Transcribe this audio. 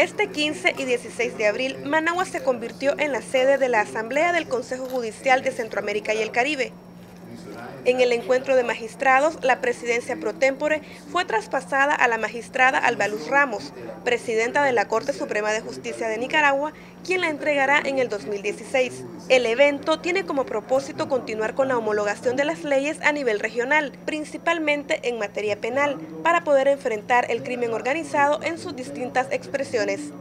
Este 15 y 16 de abril, Managua se convirtió en la sede de la Asamblea del Consejo Judicial de Centroamérica y el Caribe. En el encuentro de magistrados, la presidencia pro tempore fue traspasada a la magistrada Albaluz Ramos, presidenta de la Corte Suprema de Justicia de Nicaragua, quien la entregará en el 2016. El evento tiene como propósito continuar con la homologación de las leyes a nivel regional, principalmente en materia penal, para poder enfrentar el crimen organizado en sus distintas expresiones.